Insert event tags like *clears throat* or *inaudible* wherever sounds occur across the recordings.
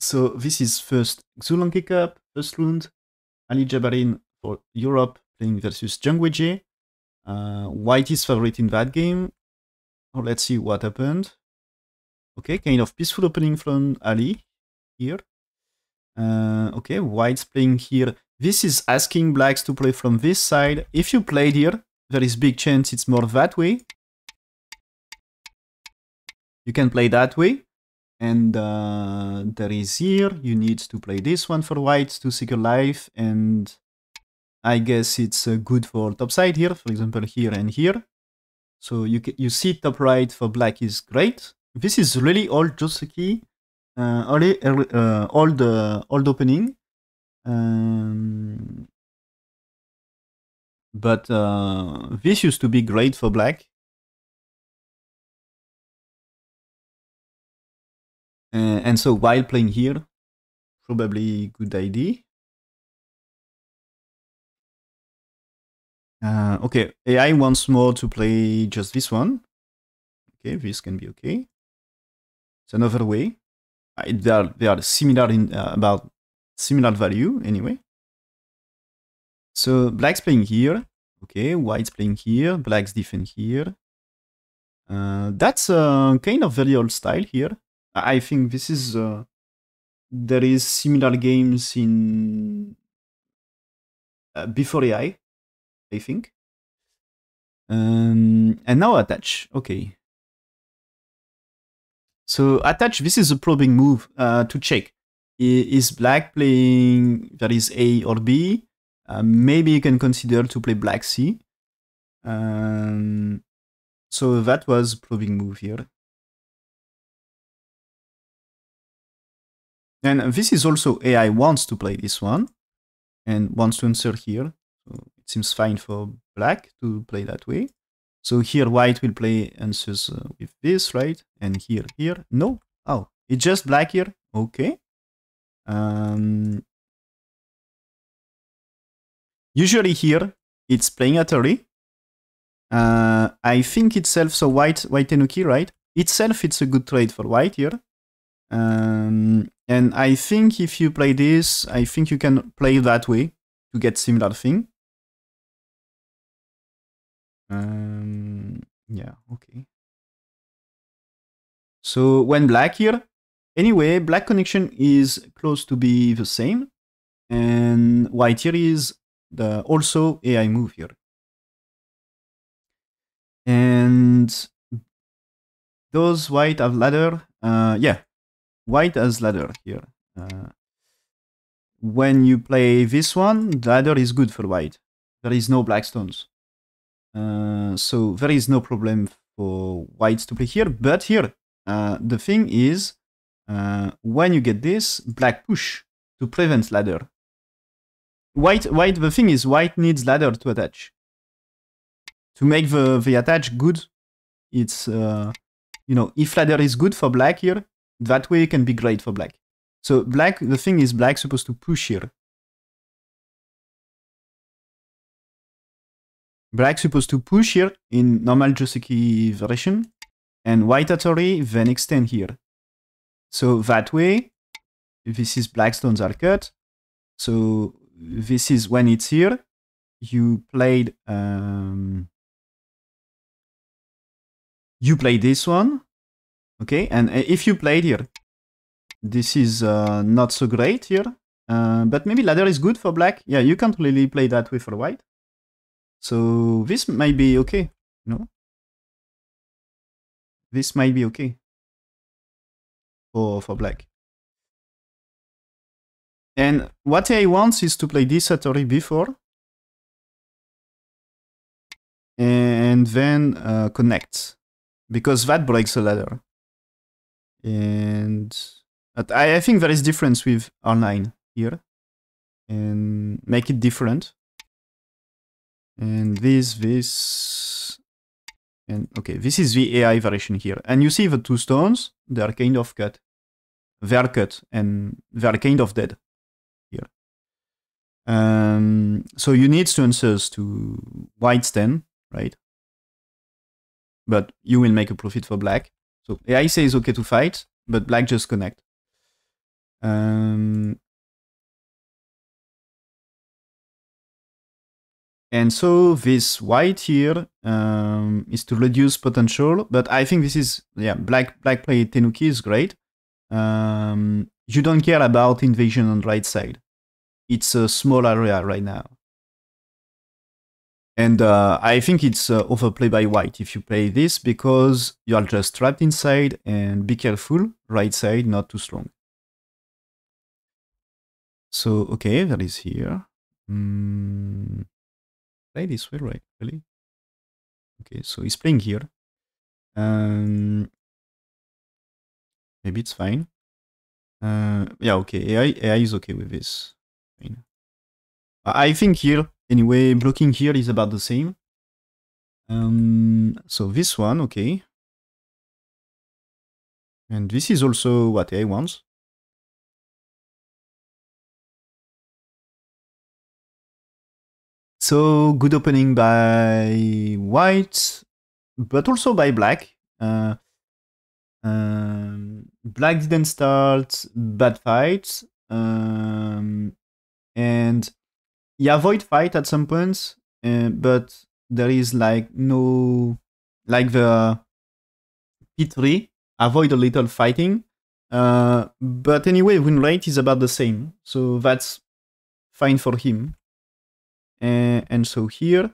So this is first Xulanke Cup, first round. Ali Jabarin for Europe playing versus Jiang Weijie. Uh, White is favorite in that game. Let's see what happened. Okay, kind of peaceful opening from Ali here. Uh, okay, White's playing here. This is asking Blacks to play from this side. If you played here, there is big chance it's more that way. You can play that way. And uh, there is here, you need to play this one for white to secure life. And I guess it's uh, good for top side here, for example, here and here. So you you see top right for black is great. This is really old Joseki, uh, early, uh, old uh, old opening. Um, but uh, this used to be great for black. Uh, and so while playing here, probably good idea. Uh, okay, AI wants more to play just this one. Okay, this can be okay. It's another way. Uh, they are they are similar in uh, about similar value anyway. So black's playing here. Okay, white's playing here. Black's defend here. Uh, that's uh, kind of very old style here. I think this is uh, there is similar games in uh, before AI, I think. Um, and now attach. Okay. So attach. This is a probing move uh, to check. Is black playing? that is A or B. Uh, maybe you can consider to play black C. Um, so that was probing move here. And this is also AI wants to play this one and wants to answer here. So it seems fine for black to play that way. So here white will play answers uh, with this, right? And here, here, no. Oh, it's just black here. Okay. Um, usually here, it's playing Atari. Uh, I think itself, so white, white Tenuki, right? Itself, it's a good trade for white here. Um, and I think if you play this, I think you can play that way to get similar thing. Um, yeah, okay. So when black here, anyway, black connection is close to be the same. And white here is the also AI move here. And those white have ladder. Uh, yeah, white as ladder here. Uh, when you play this one, ladder is good for white. There is no black stones. Uh, so there is no problem for whites to play here. But here, uh, the thing is, uh, when you get this, black push to prevent ladder. White, white. The thing is, white needs ladder to attach. To make the the attach good, it's uh, you know if ladder is good for black here, that way can be great for black. So black, the thing is black supposed to push here. Black supposed to push here in normal Joseki version, and white Atari then extend here. So that way, this is black stones are cut. So this is when it's here. You played um, you play this one, Okay, and uh, if you played here, this is uh, not so great here. Uh, but maybe ladder is good for black. Yeah, you can't really play that way for white. So this might be okay, you know? This might be okay for, for black. And what I want is to play this Atari before. And then uh, connect. Because that breaks the ladder. And I, I think there is difference with R9 here. And make it different. And this, this, and okay, this is the AI variation here. And you see the two stones, they are kind of cut. They are cut and they are kind of dead here. Um, so you need to answers to white stand, right? But you will make a profit for black. So AI says okay to fight, but black just connect. Um, and so this white here um, is to reduce potential, but I think this is, yeah, black, black play Tenuki is great. Um, you don't care about invasion on right side. It's a small area right now. And uh, I think it's uh, overplayed by white if you play this because you are just trapped inside and be careful, right side not too strong. So, okay, that is here. Mm, play this way, right? Really? Okay, so he's playing here. Um, maybe it's fine. Uh, yeah, okay, AI, AI is okay with this. Fine. I think here, anyway, blocking here is about the same. Um, so this one, okay. And this is also what AI wants. So good opening by white, but also by black. Uh, um, black didn't start bad fight, um, and he avoid fight at some points, uh, but there is like no like the P3 avoid a little fighting. Uh, but anyway, win rate is about the same, so that's fine for him. Uh, and so here,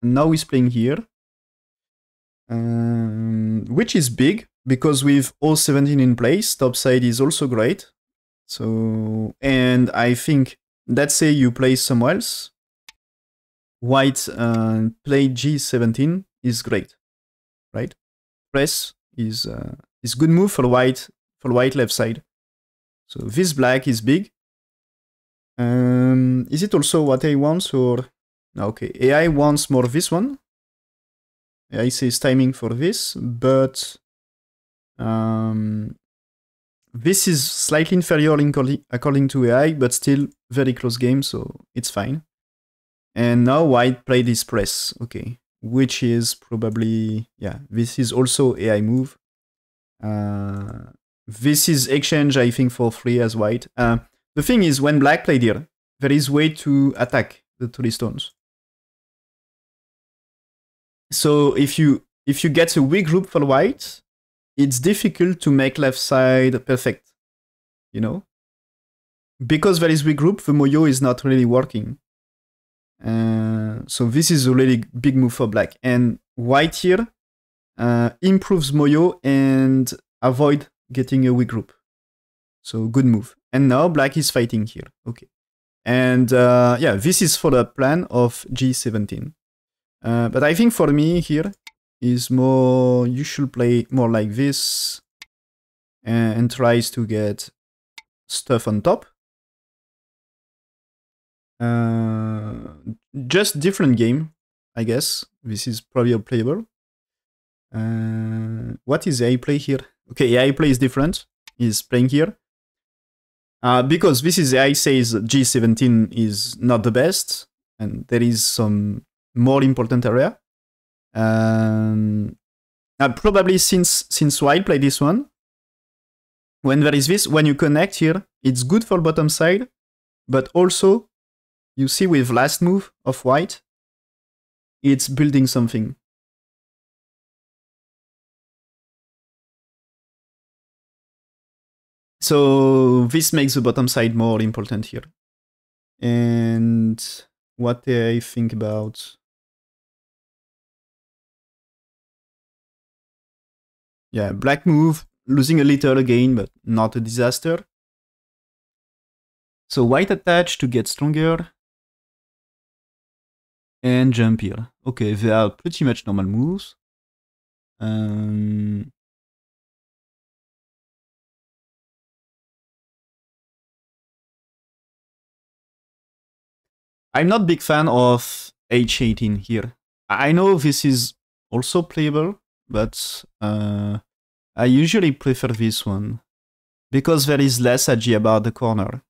now he's playing here, um, which is big because with all 17 in place, topside is also great. So, and I think, let's say you play somewhere else, white uh, play G17 is great, right? Press is uh, is good move for white for white left side. So this black is big, um, is it also what AI wants or... Okay, AI wants more this one. AI says timing for this, but um, this is slightly inferior according to AI, but still very close game, so it's fine. And now white play this press, okay, which is probably, yeah, this is also AI move. Uh, this is exchange, I think, for free as white. Uh, the thing is, when black played here, there is way to attack the three stones. So if you if you get a weak group for white, it's difficult to make left side perfect. You know? Because there is weak group, the Moyo is not really working. Uh, so this is a really big move for black. And white here uh, improves Moyo and avoid getting a weak group. So good move. And now black is fighting here. Okay. And uh, yeah, this is for the plan of G17. Uh, but I think for me here is more, you should play more like this and, and tries to get stuff on top. Uh, just different game, I guess. This is probably playable. Uh, what is AI play here? Okay, AI play is different. Is playing here. Uh, because this is AI says G17 is not the best, and there is some more important area. Um, uh, probably since since white play this one, when there is this, when you connect here, it's good for bottom side, but also you see with last move of white, it's building something. So this makes the bottom side more important here. And what I think about... Yeah, black move, losing a little again, but not a disaster. So white attach to get stronger. And jump here. Okay, they are pretty much normal moves. Um, I'm not big fan of H18 here. I know this is also playable, but uh, I usually prefer this one because there is less aji about the corner.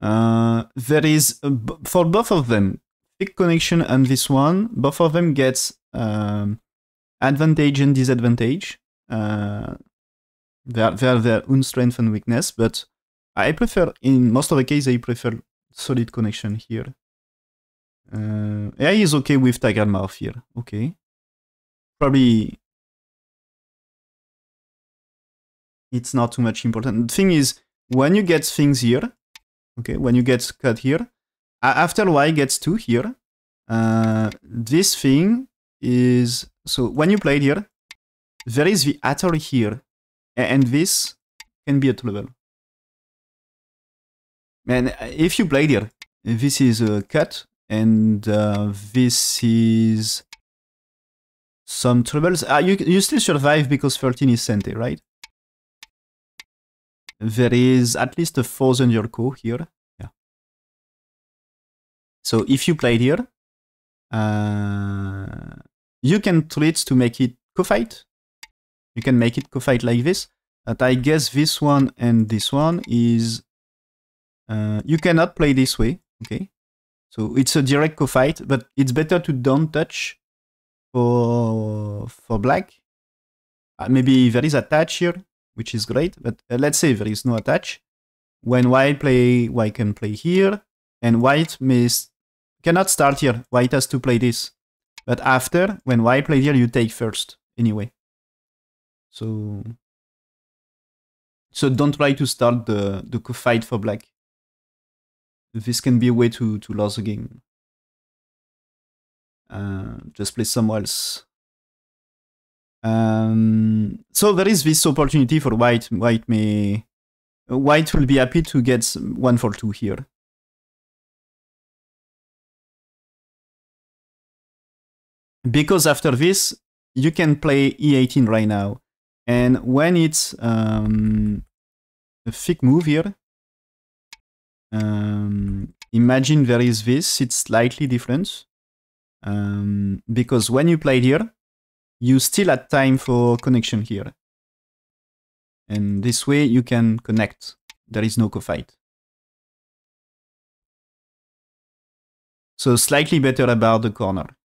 Uh, there is, for both of them, thick connection and this one, both of them gets um, advantage and disadvantage. Uh, they are, they are their own strength and weakness, but I prefer, in most of the case, I prefer solid connection here. Uh, he's okay with Tiger Mouth here. Okay. Probably it's not too much important. The thing is, when you get things here, okay, when you get cut here, after y gets 2 here, uh, this thing is, so when you play here, there is the atter here, and this can be at level. And if you play here, this is a cut, and uh, this is some troubles. Uh, you, you still survive because 13 is Sente, right? There is at least a thousand year ko here. Yeah. So if you played here, uh, you can treat to make it ko-fight. You can make it ko-fight like this. But I guess this one and this one is... Uh, you cannot play this way, okay? So it's a direct ko-fight, but it's better to don't touch for, for black. Uh, maybe there is a touch here, which is great. But uh, let's say there is no attach. When white play, white can play here, and white may cannot start here. White has to play this. But after, when white play here, you take first anyway. So, so don't try to start the the fight for black. This can be a way to to lose the game. Uh, just play somewhere else. Um, so there is this opportunity for white. White may white will be happy to get one for two here. Because after this, you can play e18 right now. And when it's um, a thick move here, um, imagine there is this, it's slightly different. Um, because when you played here, you still had time for connection here. And this way you can connect. There is no ko-fight. So slightly better about the corner.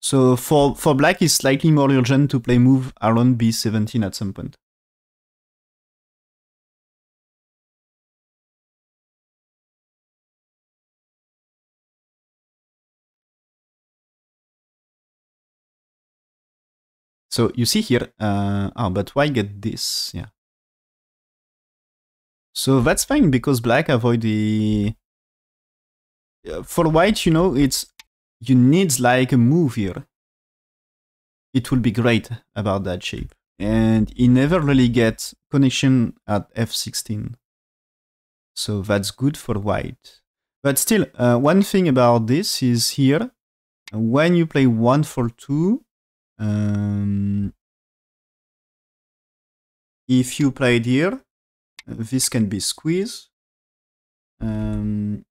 So for, for black, it's slightly more urgent to play move around b17 at some point. So you see here, uh, oh, but why get this? Yeah. So that's fine because black avoid the... For white, you know, it's you need like a move here. It will be great about that shape. And he never really gets connection at f16. So that's good for white. But still, uh, one thing about this is here, when you play 1 for 2, um, if you played here, this can be squeezed. Um,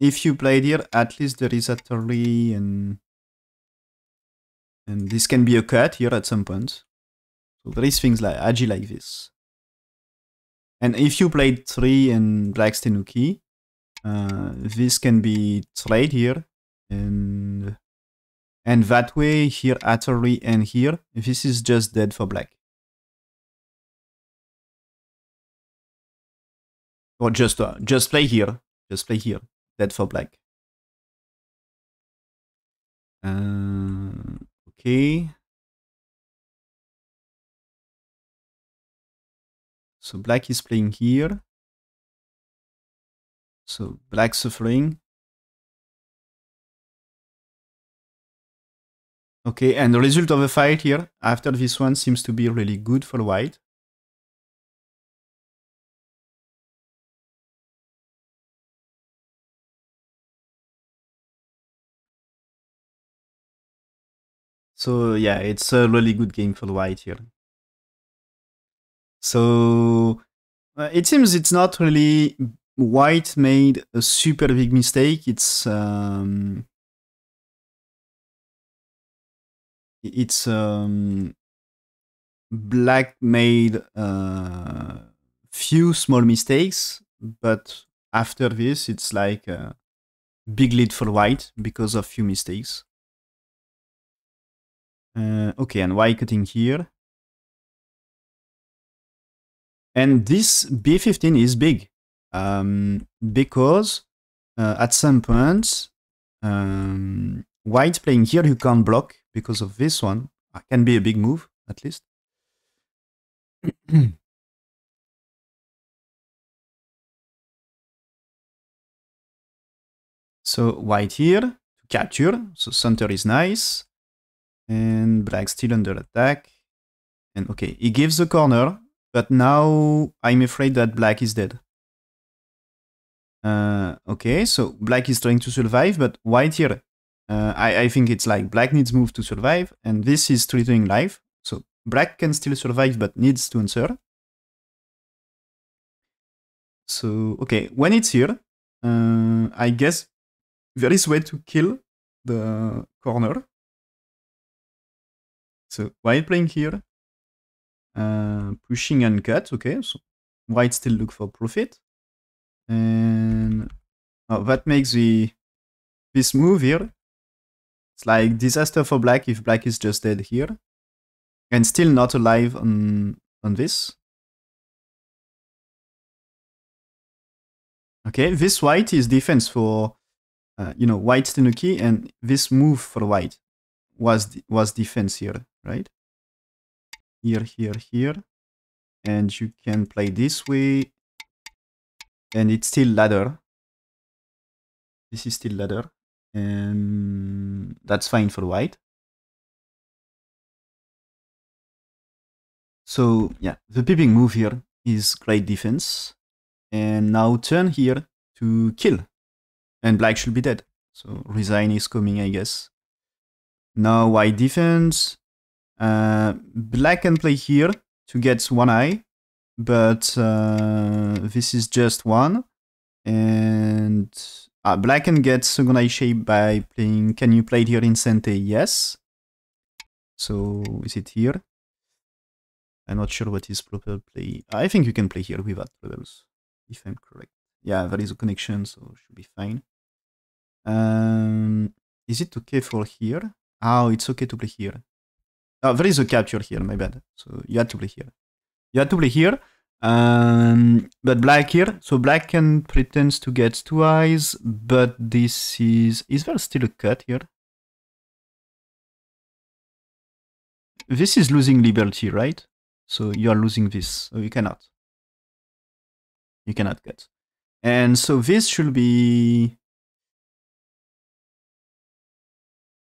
if you played here, at least there is a three and and this can be a cut here at some point. So there is things like aji like this. And if you played three and Black Tenuki, uh, this can be trade here and and that way, here, Atari and here, this is just dead for black. Or just, uh, just play here. Just play here. Dead for black. Uh, okay. So black is playing here. So black suffering. Okay, and the result of the fight here after this one seems to be really good for white. So yeah, it's a really good game for white here. So uh, it seems it's not really white made a super big mistake. It's um, it's um, black made uh, few small mistakes, but after this, it's like a big lead for white because of few mistakes. Uh, okay, and white cutting here. And this b15 is big um, because uh, at some point, um, white playing here, you can't block because of this one. It can be a big move, at least. *clears throat* so white here to capture. So center is nice. And black still under attack. And okay, he gives the corner, but now I'm afraid that black is dead. Uh, okay, so black is trying to survive, but white here, uh, I, I think it's like black needs move to survive, and this is threatening life. So black can still survive, but needs to answer. So, okay, when it's here, uh, I guess there is way to kill the corner. So white playing here, uh, pushing and cut, okay, so white still look for profit. And oh, that makes the this move here. It's like disaster for black if black is just dead here. And still not alive on on this. Okay, this white is defense for uh, you know white Tenuki, and this move for white was was defense here, right? Here, here, here, and you can play this way and it's still ladder. This is still ladder, and that's fine for white. So yeah, the peeping move here is great defense. And now turn here to kill. And black should be dead. So resign is coming, I guess. Now white defense. Uh, black can play here to get one eye but uh, this is just one. And uh, black can get second eye shape by playing. Can you play it here in Sente? Yes. So is it here? I'm not sure what is proper play. I think you can play here without levels, if I'm correct. Yeah, there is a connection, so should be fine. Um, is it okay for here? Oh, it's okay to play here. Oh, there is a capture here, my bad. So you had to play here. You had to play here. Um, but black here, so black can pretends to get two eyes, but this is, is there still a cut here? This is losing liberty, right? So you are losing this, so you cannot. You cannot cut. And so this should be...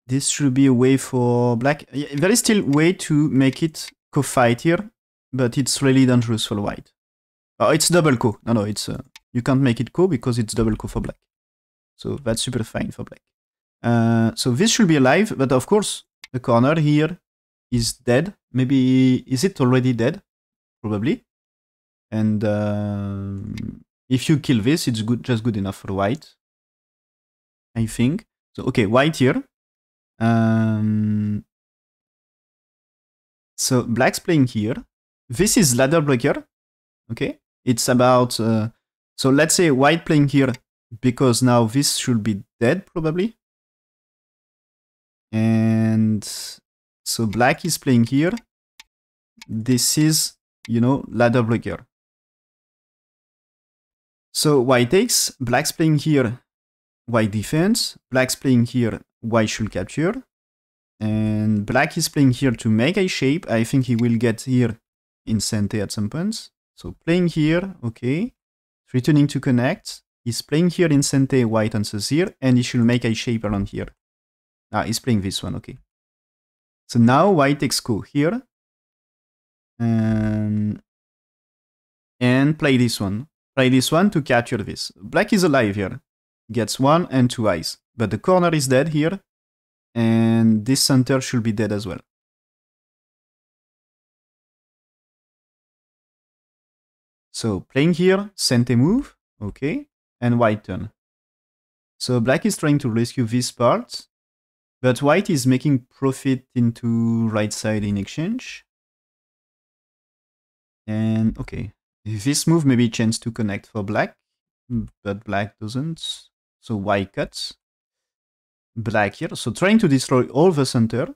This should be a way for black. There is still way to make it ko-fight here but it's really dangerous for white. Oh, it's double ko. No, no, it's uh, you can't make it ko because it's double ko for black. So that's super fine for black. Uh, so this should be alive, but of course the corner here is dead. Maybe is it already dead? Probably. And uh, if you kill this, it's good, just good enough for white. I think. So okay, white here. Um, so black's playing here this is ladder breaker. Okay, it's about. Uh, so let's say white playing here because now this should be dead probably. And so black is playing here. This is, you know, ladder breaker. So white takes, black's playing here, white defense, black's playing here, white should capture. And black is playing here to make a shape. I think he will get here in Sente at some points. So playing here, okay. Returning to connect. He's playing here in Sente, white answers here, and he should make a shape around here. Ah, he's playing this one, okay. So now white takes ko here. Um, and play this one. Play this one to capture this. Black is alive here. Gets one and two eyes. But the corner is dead here. And this center should be dead as well. So playing here, Sente move, okay, and white turn. So black is trying to rescue this part, but white is making profit into right side in exchange. And okay, this move maybe chance to connect for black, but black doesn't. So white cuts. Black here, so trying to destroy all the center.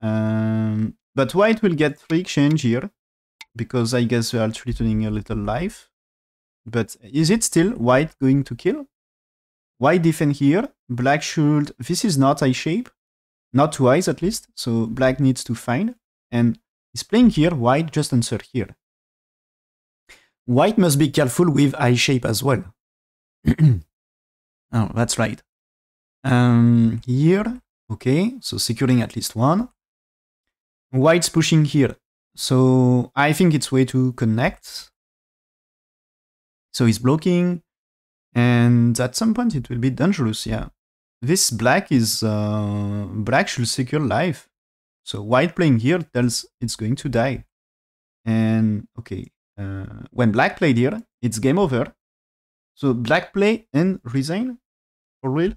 Um, but white will get three exchange here because I guess they are threatening a little life. But is it still white going to kill? White defend here. Black should... This is not eye shape. Not twice at least. So black needs to find. And he's playing here. White just answer here. White must be careful with eye shape as well. *clears throat* oh, that's right. Um, here, okay, so securing at least one. White's pushing here. So I think it's way to connect. So he's blocking. And at some point it will be dangerous, yeah. This black is... Uh, black should secure life. So white playing here tells it's going to die. And okay, uh, when black played here, it's game over. So black play and resign? For real?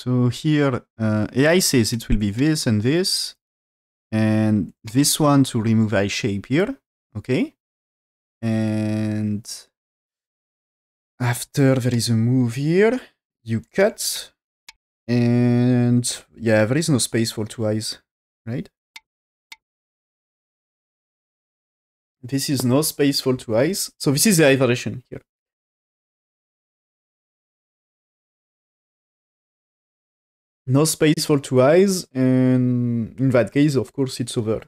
So here, uh, AI says it will be this and this, and this one to remove eye shape here, okay? And after there is a move here, you cut, and yeah, there is no space for two eyes, right? This is no space for two eyes, so this is the iteration here. No space for two eyes, and in that case, of course, it's over.